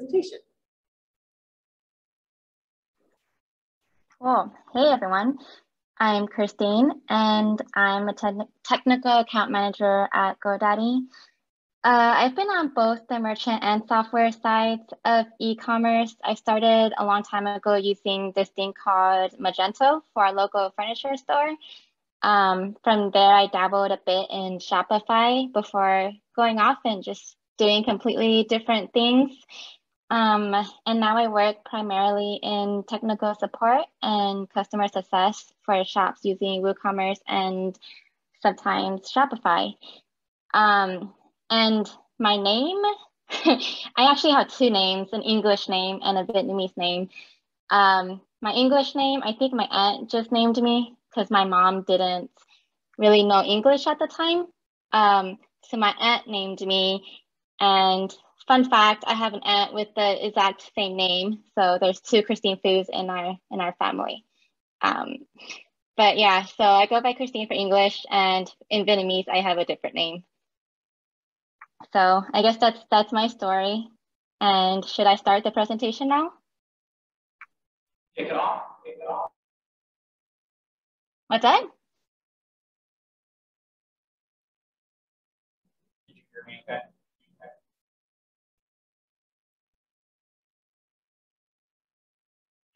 presentation. Cool. Hey, everyone. I'm Christine, and I'm a te technical account manager at GoDaddy. Uh, I've been on both the merchant and software sides of e-commerce. I started a long time ago using this thing called Magento for our local furniture store. Um, from there, I dabbled a bit in Shopify before going off and just doing completely different things. Um, and now I work primarily in technical support and customer success for shops using WooCommerce and sometimes Shopify. Um, and my name, I actually have two names, an English name and a Vietnamese name. Um, my English name, I think my aunt just named me because my mom didn't really know English at the time. Um, so my aunt named me. And fun fact, I have an aunt with the exact same name. So there's two Christine Phus in our in our family. Um, but yeah, so I go by Christine for English, and in Vietnamese I have a different name. So I guess that's that's my story. And should I start the presentation now? Kick it off. Kick it off. What's that? Did you hear me okay?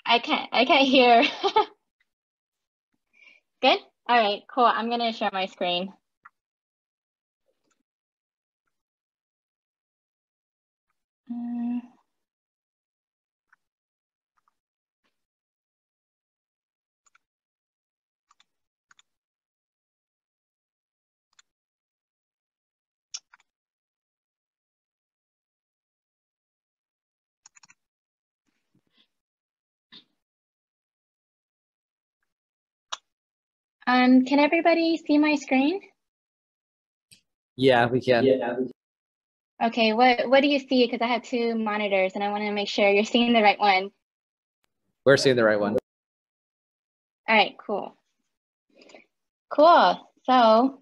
I can't I can't hear. Good? All right, cool. I'm gonna share my screen. Mm. Um, can everybody see my screen? Yeah, we can. Yeah. Okay, what, what do you see? Because I have two monitors and I want to make sure you're seeing the right one. We're seeing the right one. All right, cool. Cool. So,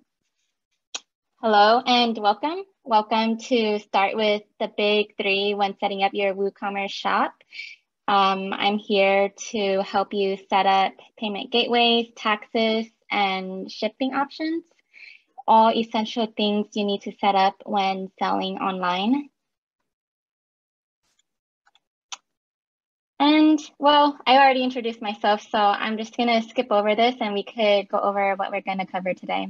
hello and welcome. Welcome to start with the big three when setting up your WooCommerce shop. Um, I'm here to help you set up payment gateways, taxes, and shipping options all essential things you need to set up when selling online. And well, I already introduced myself, so I'm just gonna skip over this and we could go over what we're gonna cover today.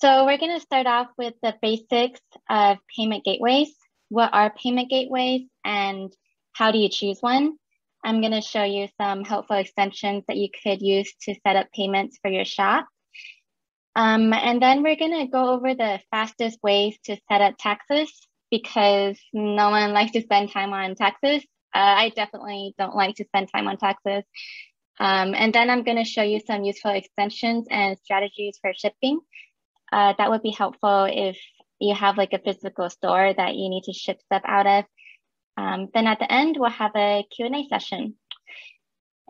So we're gonna start off with the basics of payment gateways. What are payment gateways and how do you choose one? I'm gonna show you some helpful extensions that you could use to set up payments for your shop. Um, and then we're gonna go over the fastest ways to set up taxes because no one likes to spend time on taxes. Uh, I definitely don't like to spend time on taxes. Um, and then I'm gonna show you some useful extensions and strategies for shipping. Uh, that would be helpful if you have like a physical store that you need to ship stuff out of. Um, then at the end, we'll have a Q&A session.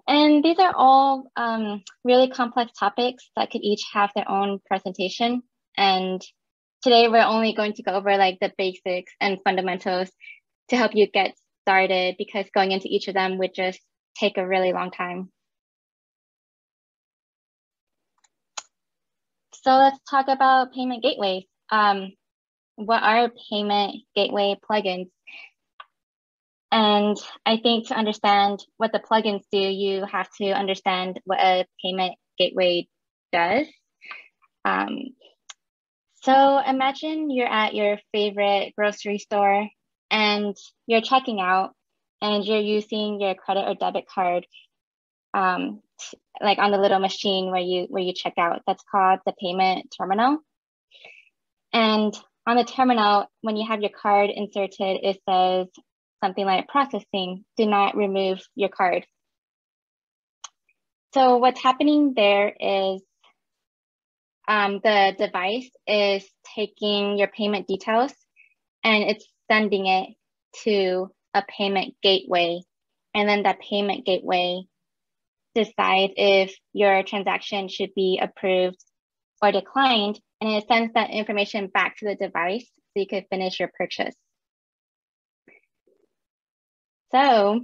And these are all um, really complex topics that could each have their own presentation. And today we're only going to go over like the basics and fundamentals to help you get started because going into each of them would just take a really long time. So let's talk about payment gateways. Um, what are payment gateway plugins? And I think to understand what the plugins do, you have to understand what a payment gateway does. Um, so imagine you're at your favorite grocery store and you're checking out and you're using your credit or debit card um, like on the little machine where you where you check out. That's called the payment terminal. And on the terminal, when you have your card inserted, it says something like processing, do not remove your card. So what's happening there is um, the device is taking your payment details and it's sending it to a payment gateway. And then that payment gateway decides if your transaction should be approved or declined. And it sends that information back to the device so you could finish your purchase. So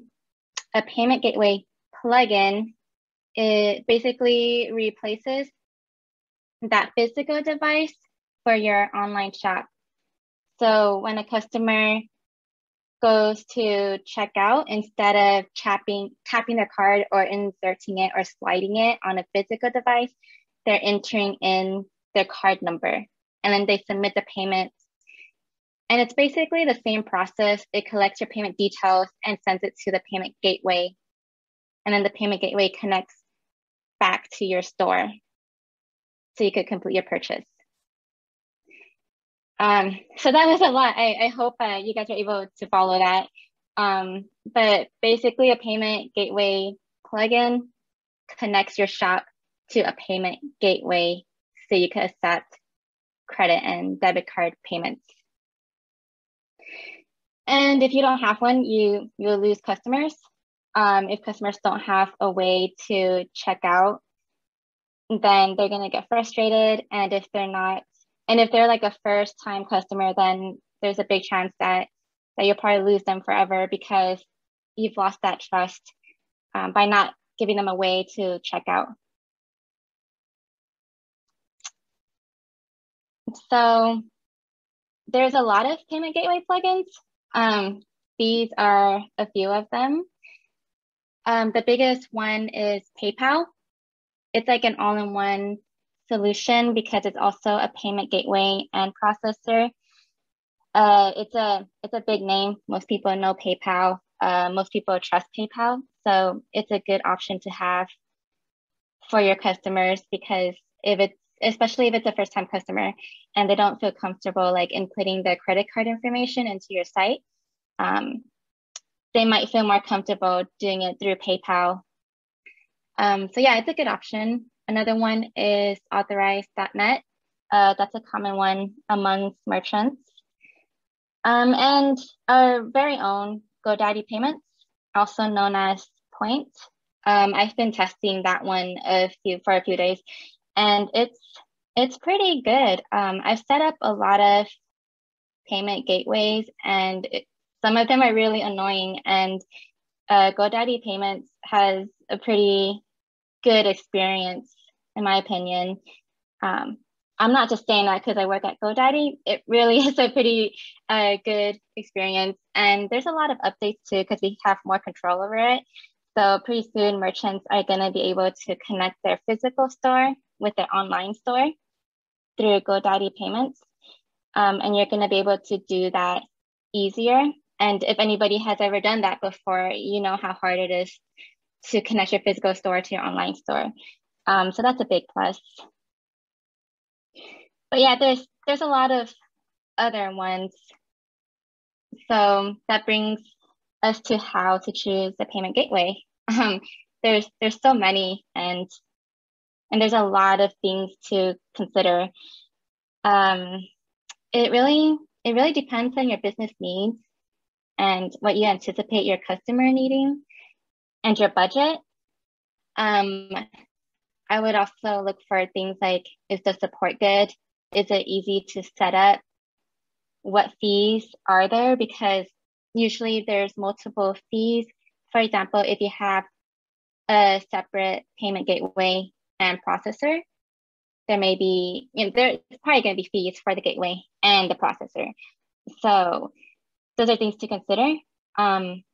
a payment gateway plugin, it basically replaces that physical device for your online shop. So when a customer goes to check out, instead of tapping, tapping their card or inserting it or sliding it on a physical device, they're entering in their card number and then they submit the payment. And it's basically the same process. It collects your payment details and sends it to the payment gateway. And then the payment gateway connects back to your store so you could complete your purchase. Um, so that was a lot. I, I hope uh, you guys are able to follow that. Um, but basically a payment gateway plugin connects your shop to a payment gateway so you can accept credit and debit card payments. And if you don't have one, you, you'll lose customers. Um, if customers don't have a way to check out, then they're gonna get frustrated. And if they're not and if they're like a first time customer, then there's a big chance that, that you'll probably lose them forever because you've lost that trust um, by not giving them a way to check out. So there's a lot of payment gateway plugins. Um, these are a few of them. Um, the biggest one is PayPal. It's like an all-in-one solution because it's also a payment gateway and processor. Uh, it's a it's a big name. Most people know PayPal. Uh, most people trust PayPal, so it's a good option to have for your customers because if it's especially if it's a first time customer and they don't feel comfortable like inputting their credit card information into your site, um, they might feel more comfortable doing it through PayPal. Um, so yeah, it's a good option. Another one is authorize.net. Uh, that's a common one amongst merchants. Um, and our very own GoDaddy Payments, also known as Poynt. Um, I've been testing that one a few for a few days, and it's it's pretty good. Um, I've set up a lot of payment gateways, and it, some of them are really annoying. And uh, GoDaddy Payments has a pretty good experience in my opinion. Um, I'm not just saying that because I work at GoDaddy. It really is a pretty uh, good experience. And there's a lot of updates too because we have more control over it. So pretty soon merchants are going to be able to connect their physical store with their online store through GoDaddy payments. Um, and you're going to be able to do that easier. And if anybody has ever done that before, you know how hard it is to connect your physical store to your online store. Um, so that's a big plus. But yeah, there's there's a lot of other ones. So that brings us to how to choose the payment gateway. Um, there's there's so many and and there's a lot of things to consider. Um, it really it really depends on your business needs and what you anticipate your customer needing and your budget. Um, I would also look for things like is the support good? Is it easy to set up? What fees are there? Because usually there's multiple fees. For example, if you have a separate payment gateway and processor, there may be, you know, there's probably going to be fees for the gateway and the processor. So those are things to consider. Um,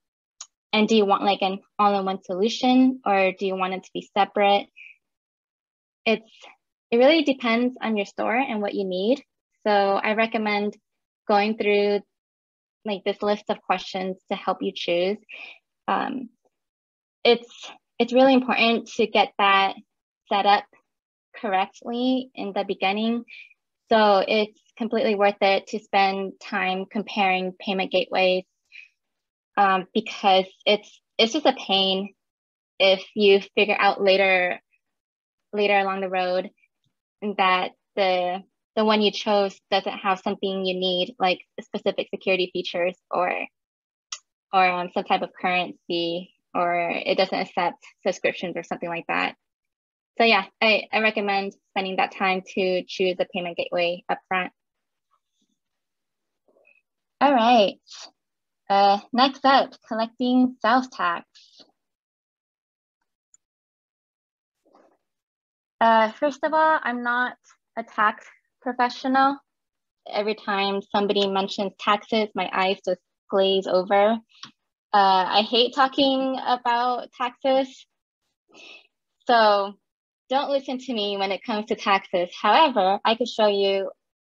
and do you want like an all-in-one solution or do you want it to be separate? it's it really depends on your store and what you need. So I recommend going through like this list of questions to help you choose. Um, it's it's really important to get that set up correctly in the beginning. So it's completely worth it to spend time comparing payment gateways um, because it's it's just a pain if you figure out later later along the road that the the one you chose doesn't have something you need like specific security features or or um, some type of currency or it doesn't accept subscriptions or something like that so yeah I, I recommend spending that time to choose a payment gateway upfront all right Uh, next up, collecting sales tax. Uh, first of all, I'm not a tax professional. Every time somebody mentions taxes, my eyes just glaze over. Uh, I hate talking about taxes. So don't listen to me when it comes to taxes. However, I could show you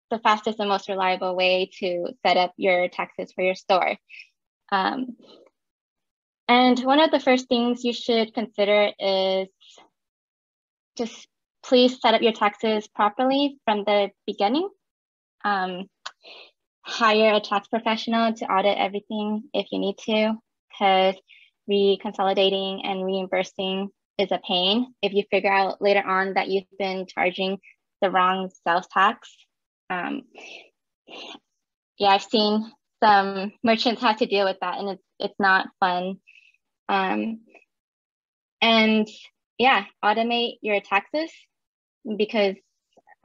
the fastest and most reliable way to set up your taxes for your store. Um, and one of the first things you should consider is just please set up your taxes properly from the beginning. Um, hire a tax professional to audit everything if you need to, because reconsolidating and reimbursing is a pain. If you figure out later on that you've been charging the wrong sales tax, um, yeah, I've seen some merchants have to deal with that, and it's it's not fun. Um, and yeah, automate your taxes because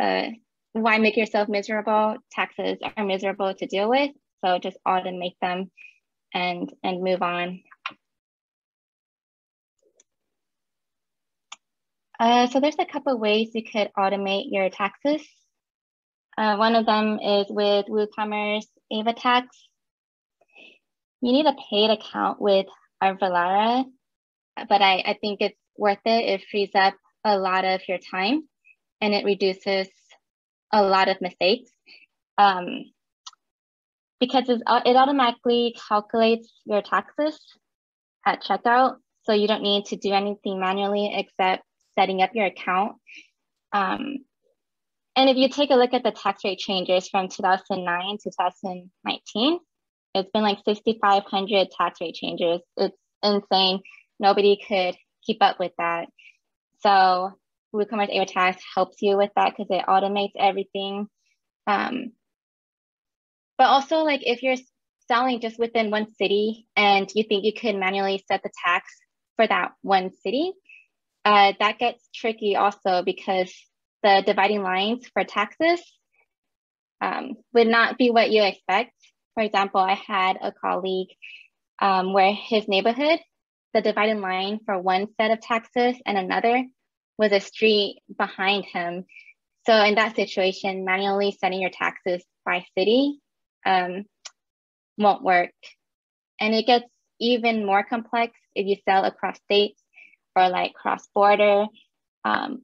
uh, why make yourself miserable? Taxes are miserable to deal with, so just automate them and and move on. Uh, so there's a couple ways you could automate your taxes. Uh, one of them is with WooCommerce AvaTax. You need a paid account with Avalara, but I, I think it's worth it. It frees up a lot of your time and it reduces a lot of mistakes. Um, because it automatically calculates your taxes at checkout. So you don't need to do anything manually except setting up your account. Um, and if you take a look at the tax rate changes from 2009 to 2019, it's been like 6,500 tax rate changes. It's insane. Nobody could keep up with that. So WooCommerce AvaTax helps you with that because it automates everything. Um, but also like if you're selling just within one city and you think you could manually set the tax for that one city, uh, that gets tricky also because the dividing lines for taxes um, would not be what you expect. For example, I had a colleague um, where his neighborhood, the dividing line for one set of taxes and another was a street behind him. So in that situation, manually setting your taxes by city um, won't work. And it gets even more complex if you sell across states or like cross border. Um,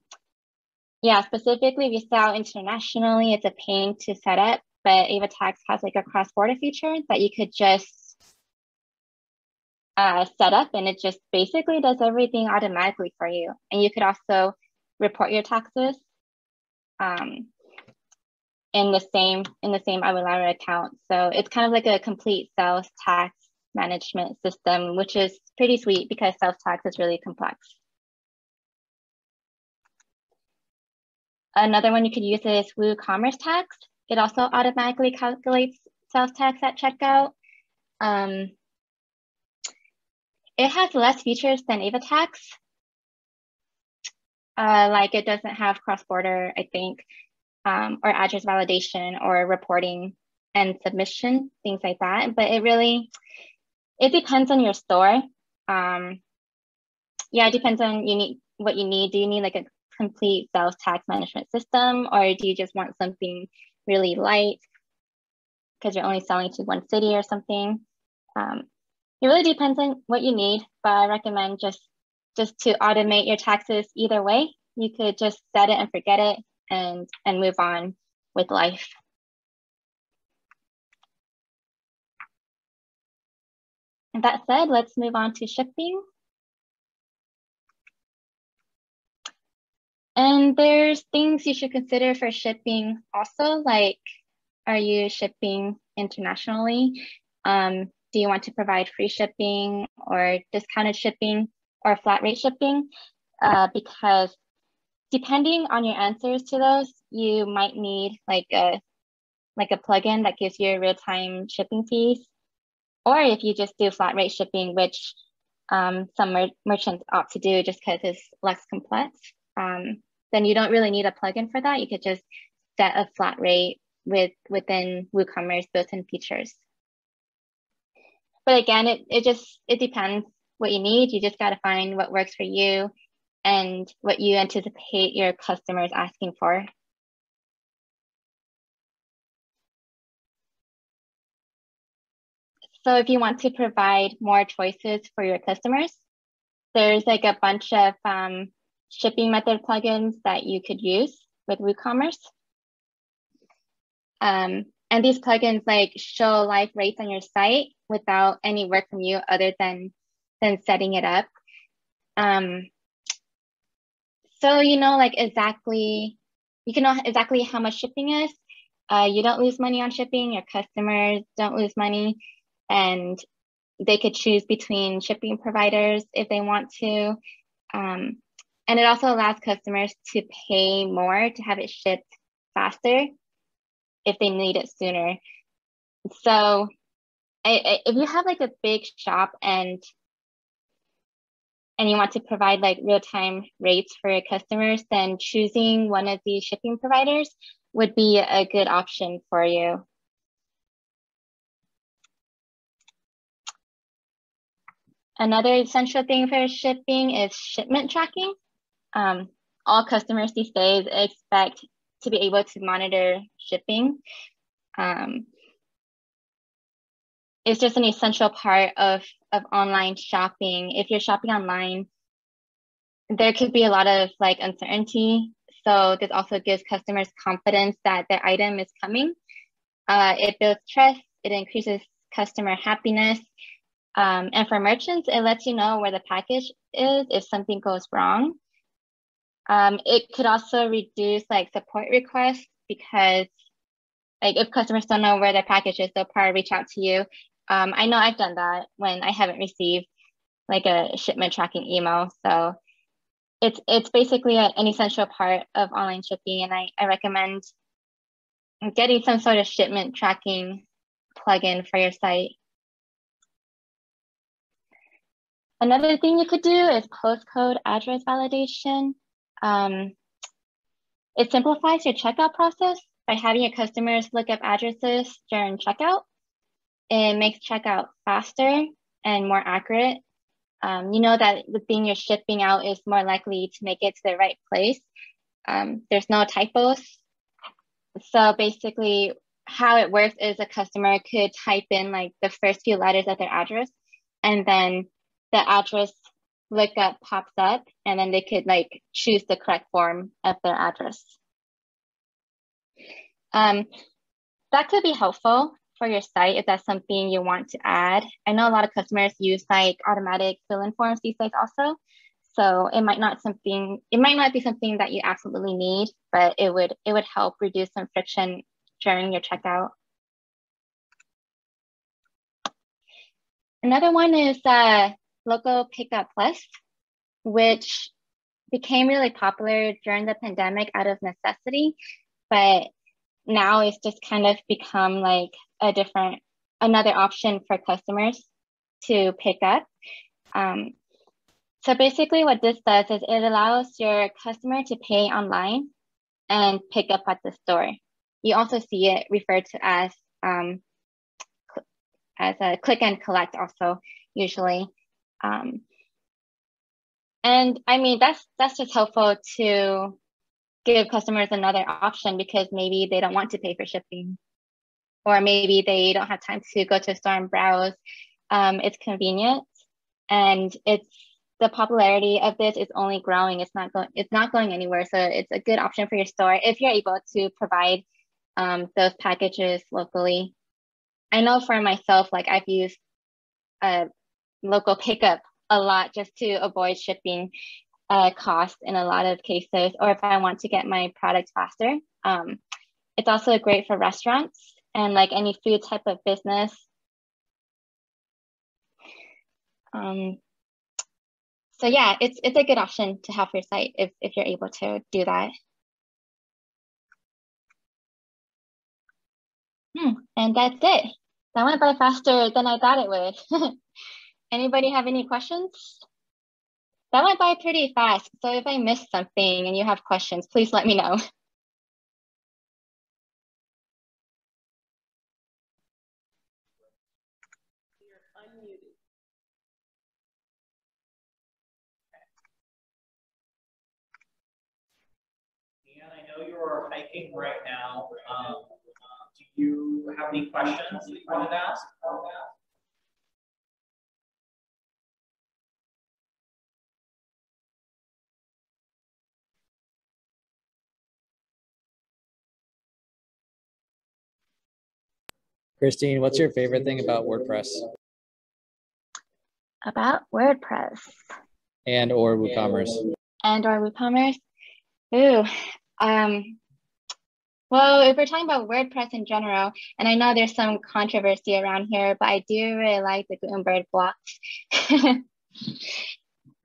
yeah, specifically if you sell internationally, it's a pain to set up, but AvaTax has like a cross border feature that you could just uh, set up and it just basically does everything automatically for you. And you could also report your taxes um, in the same in the same Avalara account. So it's kind of like a complete sales tax management system, which is pretty sweet because sales tax is really complex. Another one you could use is WooCommerce Tax. It also automatically calculates sales tax at checkout. Um, it has less features than AvaTax. Uh, like it doesn't have cross-border, I think, um, or address validation or reporting and submission, things like that. But it really, it depends on your store. Um, yeah, it depends on you need what you need. Do you need like a complete sales tax management system, or do you just want something really light because you're only selling to one city or something? Um, it really depends on what you need, but I recommend just just to automate your taxes either way. You could just set it and forget it and and move on with life. And that said, let's move on to shipping. And there's things you should consider for shipping also, like are you shipping internationally? Um, do you want to provide free shipping or discounted shipping or flat rate shipping? Uh, because depending on your answers to those, you might need like a like a plugin that gives you a real-time shipping fees. Or if you just do flat rate shipping, which um, some mer merchants opt to do just because it's less complex, um, then you don't really need a plugin for that. You could just set a flat rate with within WooCommerce built-in features. but again, it, it just, it depends what you need. You just got to find what works for you and what you anticipate your customers asking for. So if you want to provide more choices for your customers, there's like a bunch of um, shipping method plugins that you could use with WooCommerce. Um, and these plugins like show live rates on your site without any work from you other than, than setting it up. Um, so you know like exactly, you can know exactly how much shipping is. Uh, you don't lose money on shipping, your customers don't lose money, and they could choose between shipping providers if they want to. Um, and it also allows customers to pay more to have it shipped faster if they need it sooner. So I, I, if you have like a big shop and and you want to provide like real-time rates for your customers, then choosing one of these shipping providers would be a good option for you. Another essential thing for shipping is shipment tracking. Um, all customers these days expect to be able to monitor shipping. Um, it's just an essential part of, of online shopping. If you're shopping online, there could be a lot of like uncertainty. So this also gives customers confidence that their item is coming. Uh, it builds trust, it increases customer happiness. Um, and for merchants, it lets you know where the package is if something goes wrong. Um, it could also reduce like support requests because like if customers don't know where their package is, they'll probably reach out to you. Um, I know I've done that when I haven't received like a shipment tracking email. So it's it's basically a, an essential part of online shipping, and I, I recommend getting some sort of shipment tracking plugin for your site. Another thing you could do is postcode address validation. Um, it simplifies your checkout process by having your customers look up addresses during checkout. It makes checkout faster and more accurate. Um, you know that the thing you're shipping out is more likely to make it to the right place. Um, there's no typos. So basically, how it works is a customer could type in like the first few letters of their address, and then the address lookup pops up and then they could like choose the correct form of their address. Um, that could be helpful for your site if that's something you want to add. I know a lot of customers use like automatic fill-in forms these days also. So it might not something it might not be something that you absolutely need, but it would it would help reduce some friction during your checkout. Another one is uh, Local Pickup Plus, which became really popular during the pandemic out of necessity, but now it's just kind of become like a different, another option for customers to pick up. Um, so basically what this does is it allows your customer to pay online and pick up at the store. You also see it referred to as um, as a click and collect also usually. Um, and I mean, that's that's just helpful to give customers another option because maybe they don't want to pay for shipping or maybe they don't have time to go to a store and browse. Um, it's convenient and it's the popularity of this is only growing. It's not going it's not going anywhere. So it's a good option for your store if you're able to provide um, those packages locally. I know for myself, like I've used a local pickup a lot just to avoid shipping uh, costs in a lot of cases, or if I want to get my product faster. Um, it's also great for restaurants and like any food type of business. Um, so yeah, it's it's a good option to have your site if, if you're able to do that. Hmm, and that's it. That went by faster than I thought it would. Anybody have any questions? That went by pretty fast. So if I missed something and you have questions, please let me know. you're hiking right now. Um, do you have any questions that you wanted to ask? Christine, what's your favorite thing about WordPress About WordPress and or WooCommerce? and or WooCommerce. Ooh, um, well, if we're talking about WordPress in general, and I know there's some controversy around here, but I do really like the Gutenberg blocks.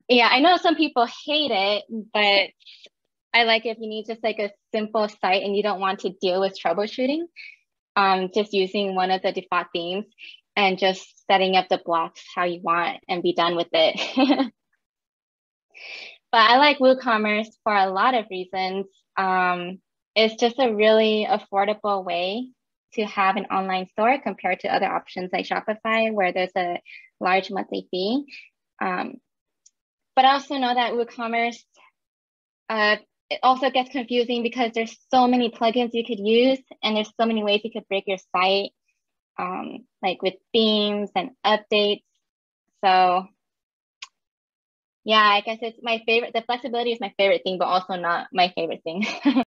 yeah, I know some people hate it, but I like if you need just like a simple site and you don't want to deal with troubleshooting, um, just using one of the default themes and just setting up the blocks how you want and be done with it. but I like WooCommerce for a lot of reasons. Um, it's just a really affordable way to have an online store compared to other options like Shopify, where there's a large monthly fee. Um, but I also know that WooCommerce, uh, it also gets confusing because there's so many plugins you could use and there's so many ways you could break your site, um, like with themes and updates. So yeah, I guess it's my favorite. The flexibility is my favorite thing, but also not my favorite thing.